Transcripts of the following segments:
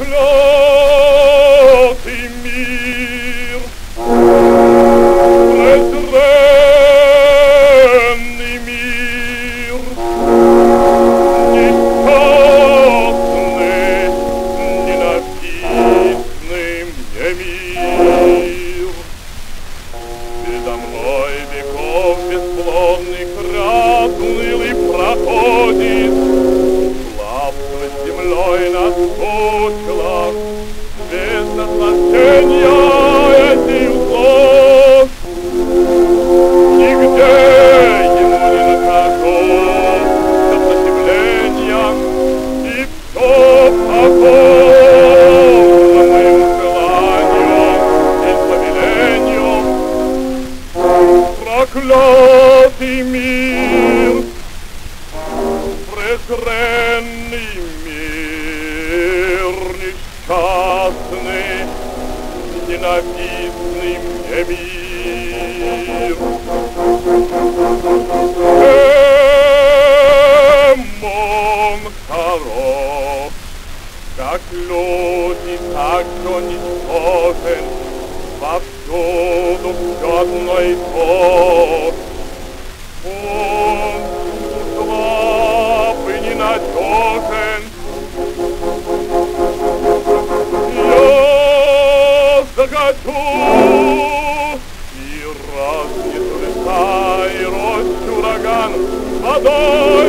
Clotimir Redremnimir Nistotne Nenavitnym Nemir Проклятый мир, презренный несчастный, ненавистный мне мир. Чем он хорош, как люди, так он ничтожен, повсюду все одно бесщадный Бог. Он слаб и ненадежен. Я загожу и раз не слыша, и ураган водой.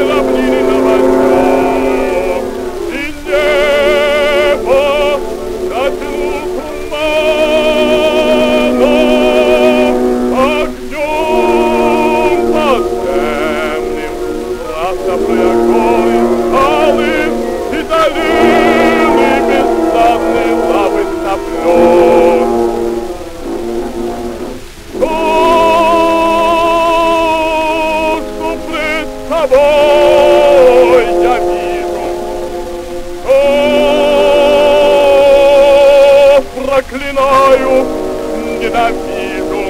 ogni davvero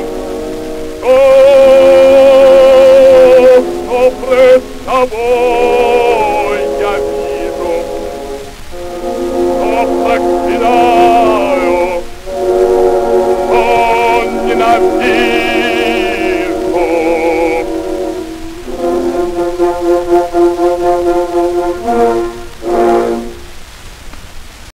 oh oh presta voi davvero oh prestaio ogni davvero